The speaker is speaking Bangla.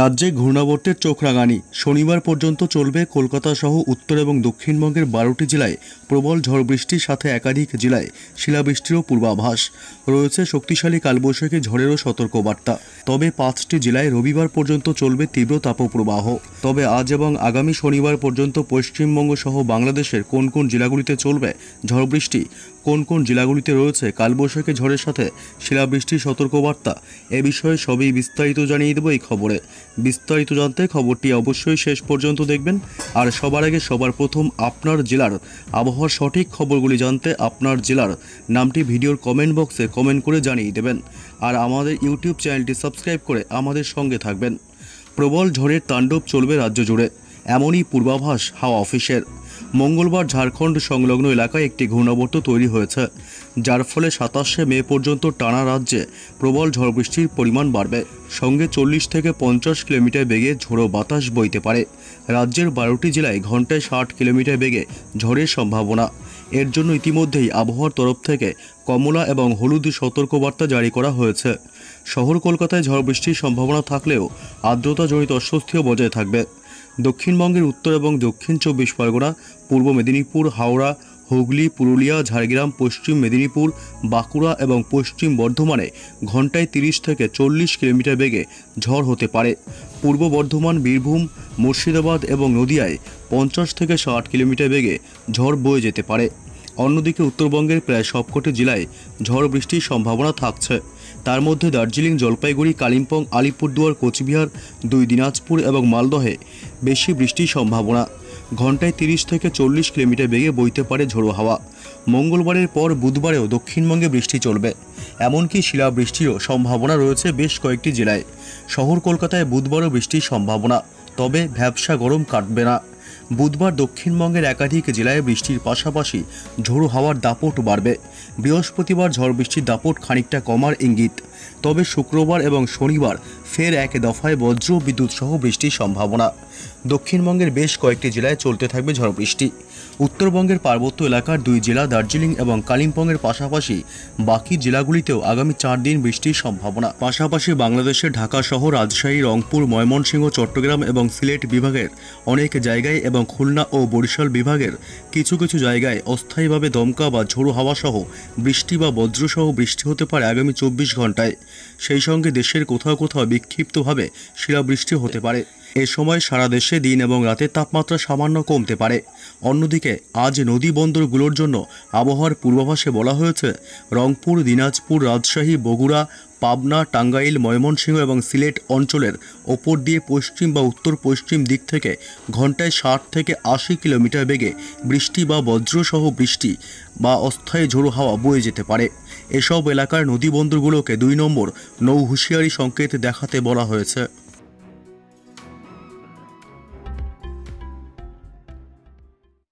রাজ্যে ঘূর্ণাবর্তের চোখ রাঙানি। শনিবার পর্যন্ত চলবে কলকাতা সহ উত্তর এবং দক্ষিণবঙ্গের বারোটি জেলায় প্রবল ঝড় বৃষ্টির সাথে একাধিক জেলায় শিলাবৃষ্টিরও পূর্বাভাস। রয়েছে শক্তিশালী কালবৈশাখী ঝড়েরও সতর্কবার্তা। তবে পাঁচটি জেলায় রবিবার পর্যন্ত চলবে তীব্র তাপপ্রবাহ। তবে আজ এবং আগামী শনিবার পর্যন্ত পশ্চিমবঙ্গ সহ বাংলাদেশের কোন কোন জেলাগুলিতে চলবে ঝড় বৃষ্টি? কোন কোন জেলাগুলিতে রয়েছে কালবৈশাখী ঝড়ের সাথে শিলাবৃষ্টির সতর্কবার্তা, এ বিষয়ে সবই বিস্তারিত জানিয়ে দেবো এই খবরে। বিস্তারিত জানতে খবরটি অবশ্যই শেষ পর্যন্ত দেখবেন। আর সবার আগে সবার প্রথম আপনার জেলার আবহাওয়ার সঠিক খবরগুলি জানতে আপনার জেলার নামটি ভিডিওর কমেন্ট বক্সে কমেন্ট করে জানিয়ে দেবেন। আর আমাদের ইউটিউব চ্যানেলটি সাবস্ক্রাইব করে আমাদের সঙ্গে থাকবেন। প্রবল ঝড়ের তাণ্ডব চলবে রাজ্য জুড়ে। এমনই পূর্বাভাস হাওয়া অফিসের। মঙ্গলবার ঝাড়খণ্ড সংলগ্ন এলাকায় একটি ঘূর্ণাবর্ত তৈরি হয়েছে, যার ফলে সাতাশে মে পর্যন্ত টানা রাজ্যে প্রবল ঝড় বৃষ্টির পরিমাণ বাড়বে। সঙ্গে চল্লিশ থেকে পঞ্চাশ কিলোমিটার বেগে ঝোড়ো বাতাস বইতে পারে। রাজ্যের বারোটি জেলায় ঘন্টায় ষাট কিলোমিটার বেগে ঝড়ের সম্ভাবনা। এর জন্য ইতিমধ্যেই আবহাওয়ার তরফ থেকে কমলা এবং হলুদ সতর্কবার্তা জারি করা হয়েছে। শহর কলকাতায় ঝড় বৃষ্টির সম্ভাবনা থাকলেও আর্দ্রতাজনিত অস্বস্তিও বজায় থাকবে। দক্ষিণবঙ্গের উত্তর এবং দক্ষিণ চব্বিশ পরগনা, পূর্ব মেদিনীপুর, হাওড়া, হুগলি, পুরুলিয়া, ঝাড়গ্রাম, পশ্চিম মেদিনীপুর, বাঁকুড়া এবং পশ্চিম বর্ধমানে ঘন্টায় তিরিশ থেকে চল্লিশ কিলোমিটার বেগে ঝড় হতে পারে। পূর্ব বর্ধমান, বীরভূম, মুর্শিদাবাদ এবং নদিয়ায় পঞ্চাশ থেকে ষাট কিলোমিটার বেগে ঝড় বয়ে যেতে পারে। অন্যদিকে উত্তরবঙ্গের প্রায় সবকটি জেলায় ঝড় বৃষ্টির সম্ভাবনা থাকছে। তার মধ্যে দার্জিলিং জলপাইগুড়ি কালিম্পং আলিপুরদুয়ার কোচবিহার, দুই দিনাজপুর এবং মালদহে বেশি বৃষ্টির সম্ভাবনা। ঘন্টায় তিরিশ থেকে চল্লিশ কিলোমিটার বেগে বইতে পারে ঝোড়ো হাওয়া। মঙ্গলবারের পর বুধবারেও দক্ষিণবঙ্গে বৃষ্টি চলবে। এমনকি শিলাবৃষ্টিরও সম্ভাবনা রয়েছে বেশ কয়েকটি জেলায়। শহর কলকাতায় বুধবারও বৃষ্টির সম্ভাবনা, তবে ভ্যাবসা গরম কাটবে না। বুধবার দক্ষিণবঙ্গের একাধিক জেলায় বৃষ্টির পাশাপাশি ঝোড়ো হাওয়ার দাপট বাড়বে। বৃহস্পতিবার ঝড় বৃষ্টির দাপট খানিকটা কমার ইঙ্গিত। তবে শুক্রবার এবং শনিবার ফের এক দফায় বজ্র বিদ্যুৎ সহ বৃষ্টির সম্ভাবনা। দক্ষিণবঙ্গের বেশ কয়েকটি জেলায় চলতে থাকবে ঝড় বৃষ্টি উত্তরবঙ্গের পার্বত্য এলাকার দুই জেলা দার্জিলিং এবং কালিম্পংয়ের পাশাপাশি বাকি জেলাগুলিতেও আগামী চার দিন বৃষ্টির সম্ভাবনা। পাশাপাশি বাংলাদেশের ঢাকা সহ রাজশাহী, রংপুর, ময়মনসিংহ, চট্টগ্রাম এবং সিলেট বিভাগের অনেক জায়গায় এবং খুলনা ও বরিশাল বিভাগের কিছু কিছু জায়গায় অস্থায়ীভাবে দমকা বা ঝোড়ো হাওয়া সহ বৃষ্টি বা বজ্রসহ বৃষ্টি হতে পারে আগামী চব্বিশ ঘন্টায় সেই সঙ্গে দেশের কোথাও কোথাও বিক্ষিপ্তভাবে শিলাবৃষ্টি হতে পারে। এ সময় সারা দেশে দিন এবং রাতের তাপমাত্রা সামান্য কমতে পারে। অন্যদিকে আজ নদী বন্দরগুলোর জন্য আবহাওয়ার পূর্বাভাসে বলা হয়েছে, রংপুর, দিনাজপুর, রাজশাহী, বগুড়া, পাবনা, টাঙ্গাইল, ময়মনসিংহ এবং সিলেট অঞ্চলের ওপর দিয়ে পশ্চিম বা উত্তর পশ্চিম দিক থেকে ঘন্টায় ষাট থেকে আশি কিলোমিটার বেগে বৃষ্টি বা বজ্রসহ বৃষ্টি বা অস্থায়ী ঝোড়ো হাওয়া বয়ে যেতে পারে। এসব এলাকার নদী বন্দরগুলোকে দুই নম্বর নৌ হুঁশিয়ারি সংকেত দেখাতে বলা হয়েছে।